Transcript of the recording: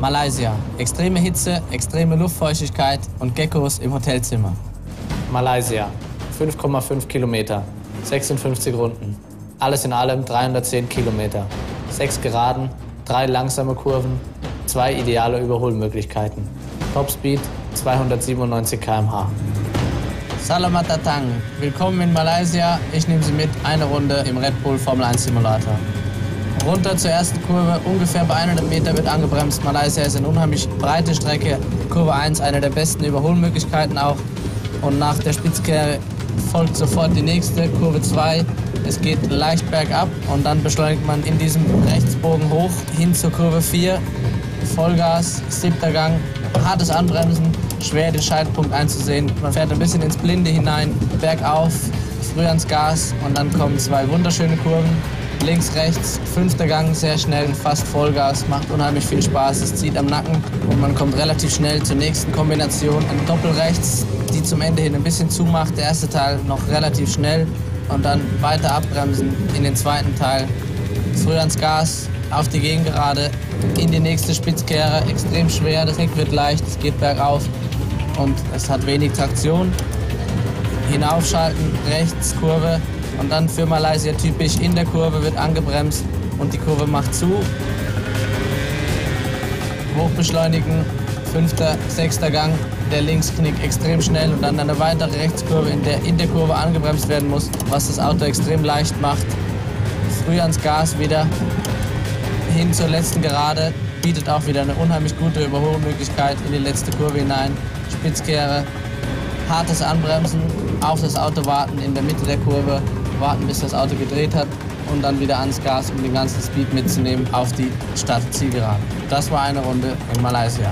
Malaysia. Extreme Hitze, extreme Luftfeuchtigkeit und Geckos im Hotelzimmer. Malaysia. 5,5 Kilometer. 56 Runden. Alles in allem 310 Kilometer. Sechs Geraden, drei langsame Kurven, zwei ideale Überholmöglichkeiten. Topspeed 297 km/h. Datang. Willkommen in Malaysia. Ich nehme Sie mit eine Runde im Red Bull Formel 1 Simulator. Runter zur ersten Kurve, ungefähr bei 100 Meter wird angebremst. Malaysia ist eine unheimlich breite Strecke. Kurve 1 eine der besten Überholmöglichkeiten auch. Und nach der Spitzkehre folgt sofort die nächste, Kurve 2. Es geht leicht bergab und dann beschleunigt man in diesem Rechtsbogen hoch hin zur Kurve 4. Vollgas, siebter Gang, hartes Anbremsen, schwer den Scheitelpunkt einzusehen. Man fährt ein bisschen ins Blinde hinein, bergauf, früh ans Gas und dann kommen zwei wunderschöne Kurven. Links, rechts, fünfter Gang, sehr schnell, fast Vollgas, macht unheimlich viel Spaß, es zieht am Nacken und man kommt relativ schnell zur nächsten Kombination. Ein Doppel rechts, die zum Ende hin ein bisschen zumacht, der erste Teil noch relativ schnell und dann weiter abbremsen in den zweiten Teil. Früh ans Gas, auf die Gegengerade, in die nächste Spitzkehre, extrem schwer, das Heck wird leicht, es geht bergauf und es hat wenig Traktion. Hinaufschalten, rechts, Kurve und dann für Malaysia typisch, in der Kurve wird angebremst und die Kurve macht zu. Hochbeschleunigen, fünfter, sechster Gang, der Linksknick extrem schnell und dann eine weitere Rechtskurve, in der in der Kurve angebremst werden muss, was das Auto extrem leicht macht. Früh ans Gas wieder, hin zur letzten Gerade, bietet auch wieder eine unheimlich gute Überholmöglichkeit in die letzte Kurve hinein. Spitzkehre, hartes Anbremsen, auf das Auto warten in der Mitte der Kurve, warten bis das Auto gedreht hat und dann wieder ans Gas, um den ganzen Speed mitzunehmen auf die Stadt-Zielgeraden. Das war eine Runde in Malaysia.